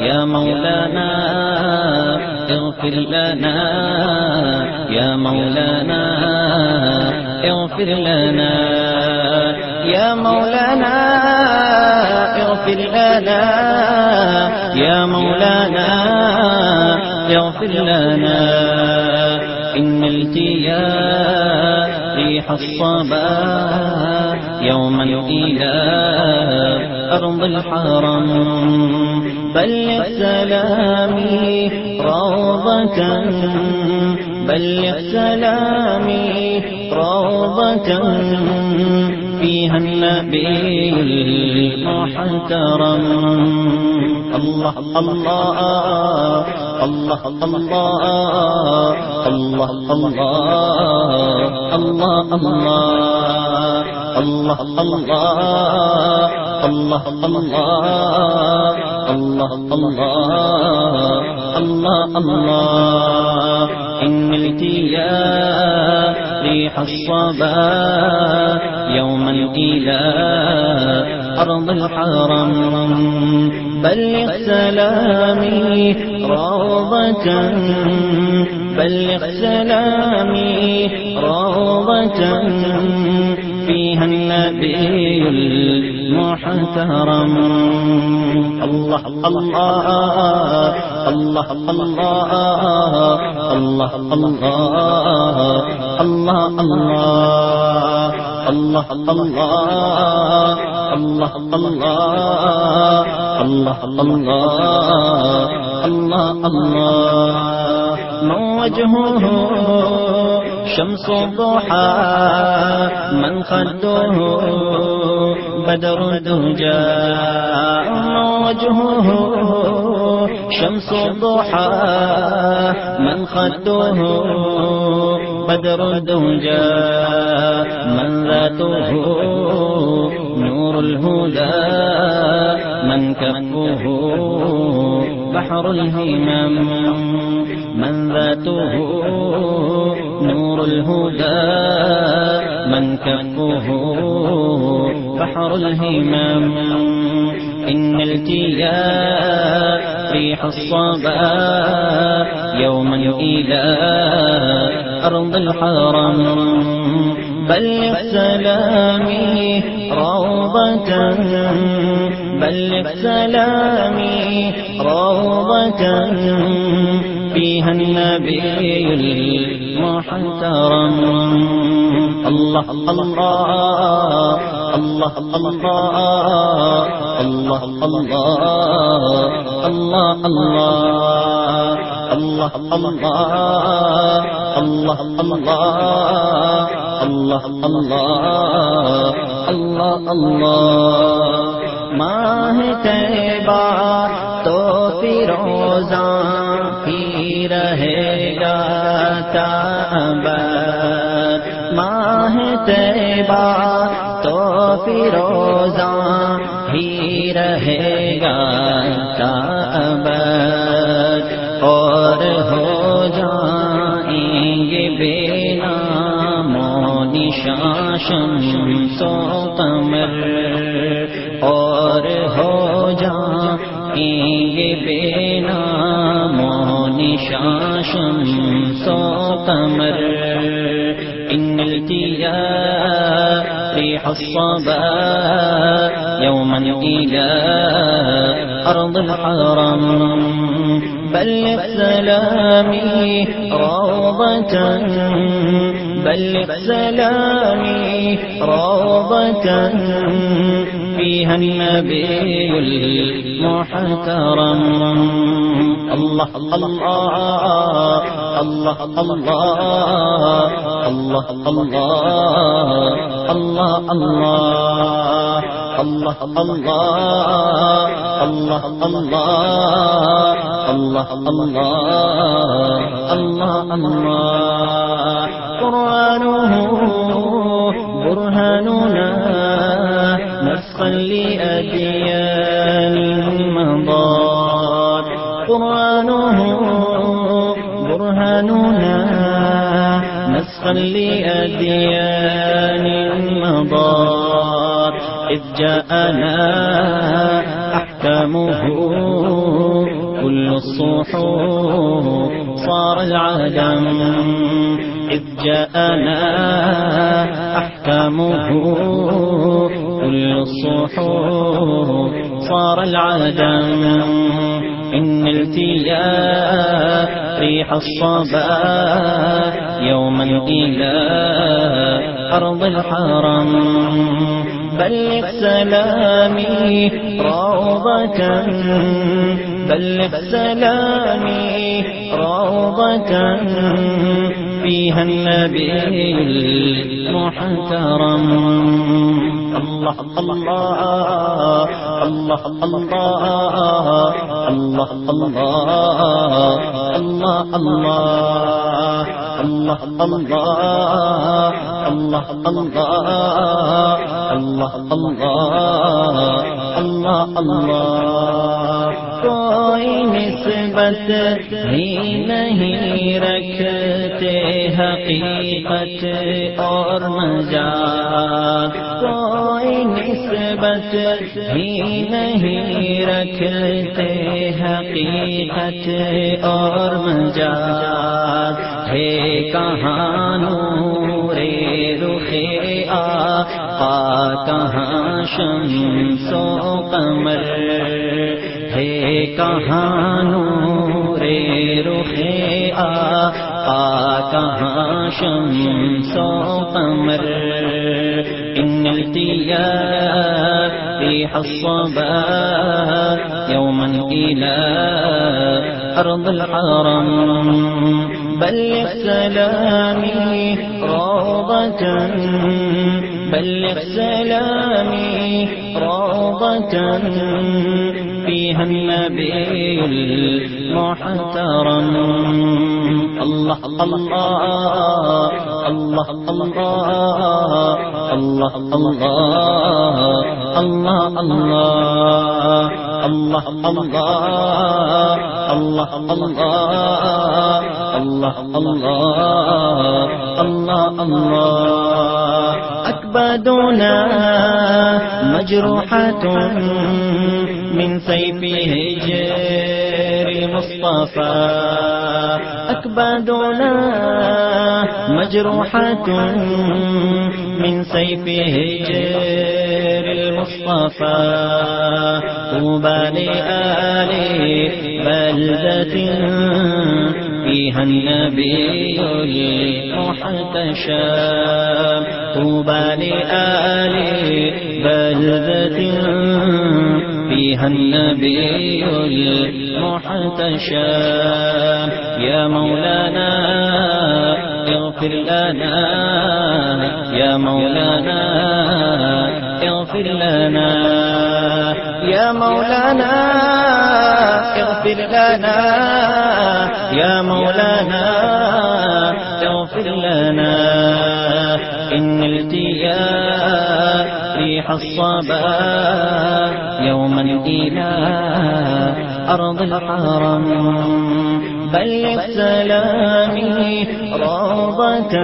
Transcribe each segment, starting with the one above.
يا مولانا اغفر لنا. يا مولانا اغفر لنا. يا مولانا اغفر لنا. يا مولانا اغفر لنا. إن التياء ريح الصبا يوما إلى أرض الحرم. بلغ سلامي روضة بلغ سلامي روضة فيها النبي المحترم الله الله الله الله الله الله الله الله الله الله الله الله الله إن التياء ريح الصبا. يوما إلى أرض الحرم. بلغ سلامي روضة. بلغ سلامي روضة. فيها النبي المحترم الله الله الله الله الله الله الله الله الله الله الله الله الله من وجهه شمس الضحى من خده بدر من وجهه شمس الضحى. من خده بدر الدجى من ذاته نور الهدى. من كفه بحر الهمم. من ذاته نور الهدى. من كفه بحر الهمم. إن التياء ريح الصبا يوما إلى أرض الحرم. بلغ سلامي روضة. بلغ سلامي روضة. فيها النبي المحترم. الله الله اللہ اللہ اللہ اللہ اللہ اللہ اللہ اللہ اللہ اللہ اللہ ماہ کے تو فروزاں ہی رہے گا تابا ماہ طیبہ تو فروزاں ہی رہے گا کا اور ہو جائیں گے بے نام و نشاں شمس و اور ہو جائیں گے بے نامو نشان شمس و إن التياء ريح الصبا يوما إلى أرض الحرم. بلغ سلامي روضة بلغ سلامي روضة. فيها النبي المحترم. الله الله الله الله. الله الله الله الله الله الله الله الله الله الله الله الله قرآنه برهاننا نسخا لأديان الله قرآنه برهاننا إذ جاءنا أحكامه كل الصحوح صار العدم. إذ جاءنا أحكامه كل الصحوح صار العدم. إن التياء ريح الصباح يوما إلى أرض الحرم. بلغ سلامي روضة بلغ سلامي روضة. فيها النبي المحترم الله الله الله الله الله الله الله الله الله الله الله الله الله الله الله کوئی نسبت ہی نہیں رکھتے حقیقت اور مجاز کوئی نسبت ہی نہیں رکھتے حقیقت اور مجاز ہے کہاں نورِ رخِ آقا کہاں شمس و قمر۔ ہے کہاں نور رخ آقا کہاں شمس و قمر ان الضياء ريح الصبا يوما إلى ارض الحرم بلغ سلامي روضة بلغ سلامي روضة فيها النبي المحترم الله الله الله الله الله الله الله الله الله الله الله الله الله الله أكبادنا مجروحة من سيف هجر المصطفى أكبادنا مجروحة من سيف هجر المصطفى طوبى لآل بلدة فيها النبي المحتشى طوبى لآل بلدة فيها النبي المحتشى يا مولانا اغفر لنا يا مولانا اغفر لنا. يا مولانا اغفر لنا. يا مولانا اغفر لنا. إن التياء ريح الصباح يوما إلى أرض الحرم. بلغ سلامي روضة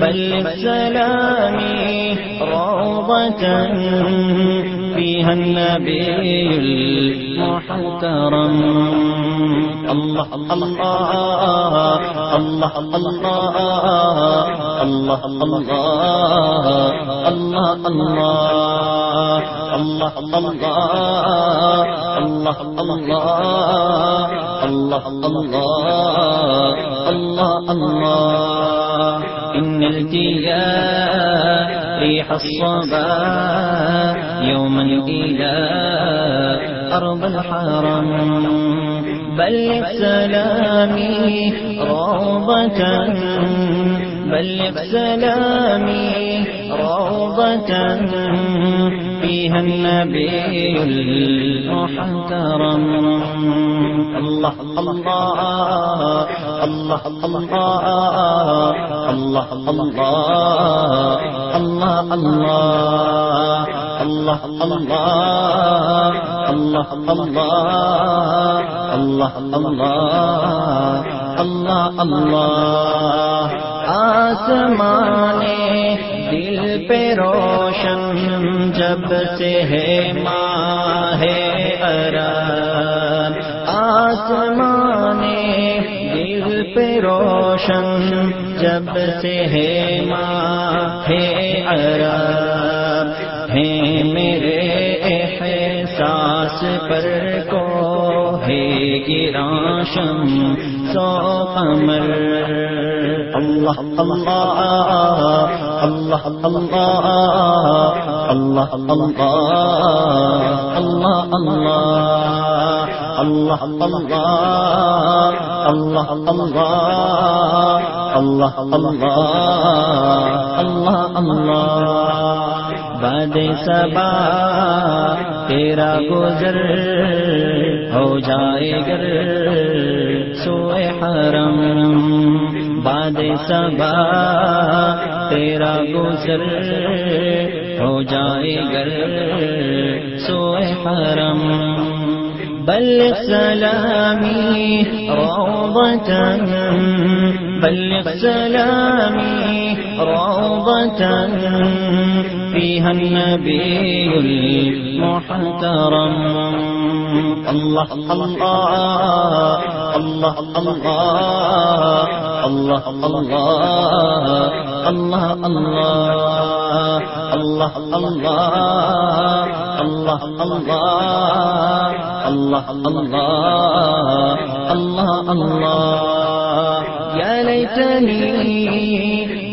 بلغ سلامي روضة فيها النبي المحترم. الله الله الله الله الله الله الله الله. الله الله الله الله الله الله إن التياء ريح الصباح يوما إلى أرض الحرم بلغ سلامي روضة بلغ سلامي روضة فيها النبي المحترم الله الله الله الله الله الله الله الله الله الله الله الله الله الله آسمان دل پہ روشن جب سے ہے ماں ہے ارب آسمان دل پہ روشن جب سے ہے ماہِ عرب ہے میرے احساس پر کوہِ گراں شمس و قمر اللہ اللہ اللہ اللہ اللہ اللہ اللہ اللہ اللہ اللہ اللہ اللہ اللہ اللہ اللہ اللہ بد سبا، تیرا گزر ہو جائے گر، سوئے حرم باد سبا، تیرا گزر ہو جائے گر، سوئے حرم۔ بل سلامی روبتن بل سلامی روبتن فيها النبي المحترم الله الله الله الله الله الله الله الله الله الله الله الله الله الله يا ليتني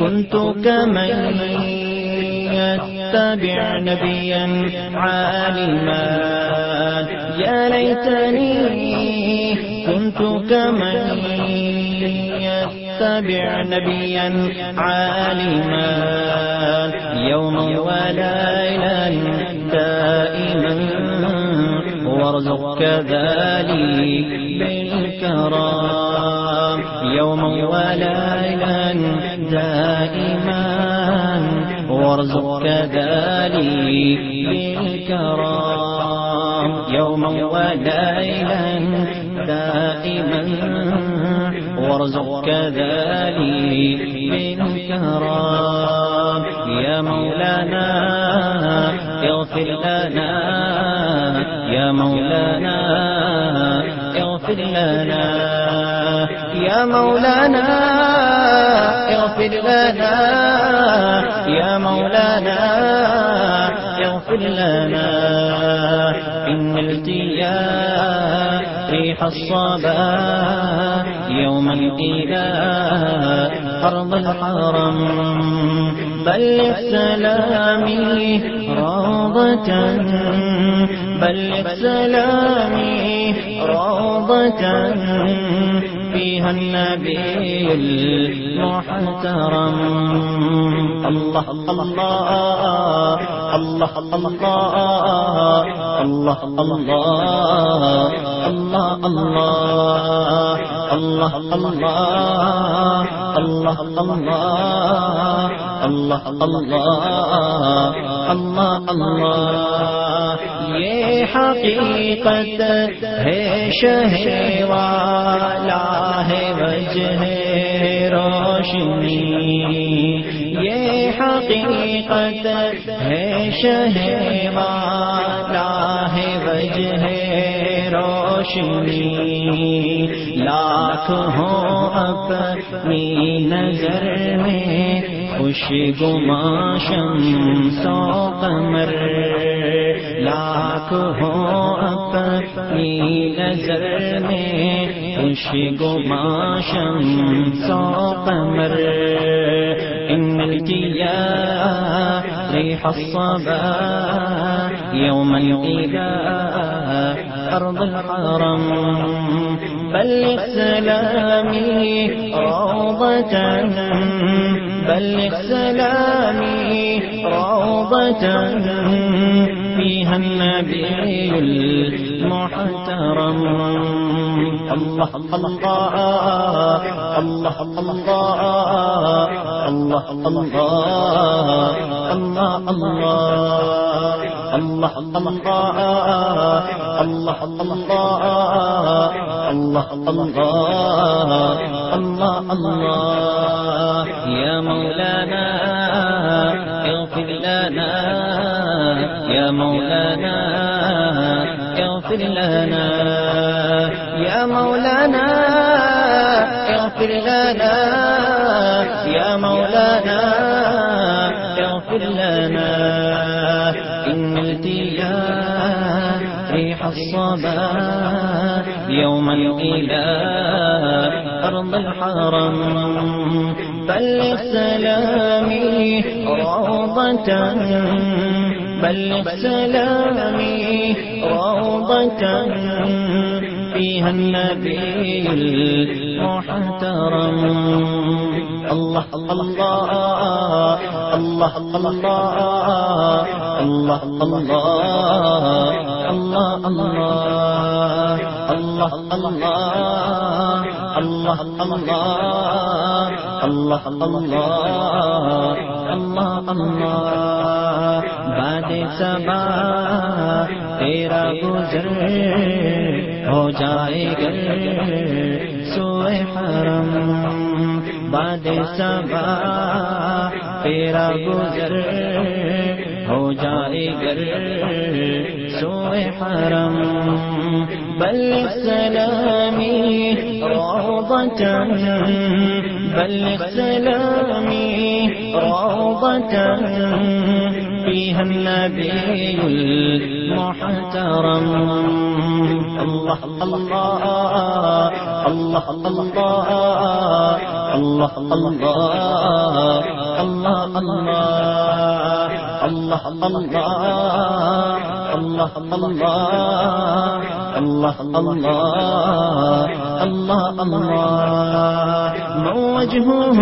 كنت كمن يتبع نبيا عالما. يا ليتني كنت كمن يتبع نبيا عالما. يوما وليلا دائما. وارزق كذلك بالكرام. يوما وليلا دائما. وارزق كذلك بالكرام. يوما وليلا دائما وارزق كذلك بالكرام. يا مولانا اغفر لنا. يا مولانا اغفر لنا. يا مولانا اغفر لنا يا مولانا اغفر لنا. إن التياء ريح الصبا يوما إلى أرض الحرم. بلغ سلامي روضة بلغ سلامي روضة. فيها النبي المحترم الله الله الله الله الله الله الله الله الله الله الله الله الله الله یہ حقیقت ہے شہ والا ہے، وجہ روشنی۔ یہ حقیقت ہے شہ والا ہے، وجہ روشنی۔ लाख हो अपनी नजर में खुश गुमाशम सौ कमर लाख हो अपनी नजर में खुश गुमाशम सौ कमर إن الجياء ريح الصبا يوما إلى أرض الحرم بلغ سلامي روضة بلغ سلامي روضة فيها النبي المحترم. الله الله الله الله الله الله الله الله. الله الله الله الله الله الله الله يا مولانا اغفر لنا يا مولانا اغفر لنا يا مولانا اغفر لنا يا مولانا اغفر لنا ريح الصبا يوما إلى أرض الحرم. بلغ سلامي روضة بلغ سلامي روضة. فيها النبي المحترم. الله الله الله الله الله الله. اللہ اللہ اللہ اللہ اللہ اللہ بادِ صبا تیرا گزر ہو جائے گر سوئے حرم۔ بادِ صبا تیرا گزر ہو جائے گر سوئے حرم بلغ سلامي روضة بل سلامی روضة فيها النبي المحترم الله الله الله الله الله الله الله الله الله الله الله الله الله الله من وجهه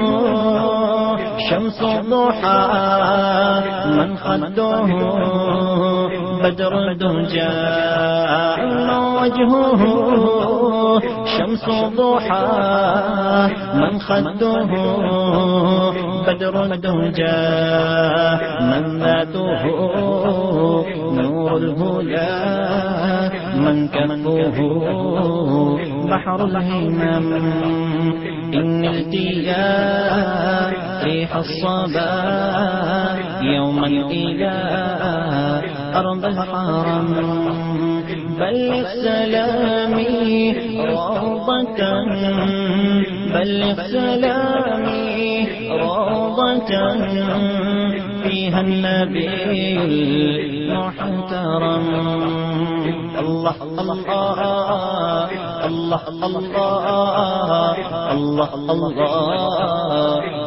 شمس الضحى من خده بدر الدجى من وجهه شمس الضحى. من خده بدر الدجى من ذاته نور الهدى. من كفه بحر الهمم. إن التياء ريح الصبا يوما إلى أرض الحرم. بلغ سلامي روضة بلغ سلامي روضة. فيها النبي المحترم. الله الله الله الله الله الله.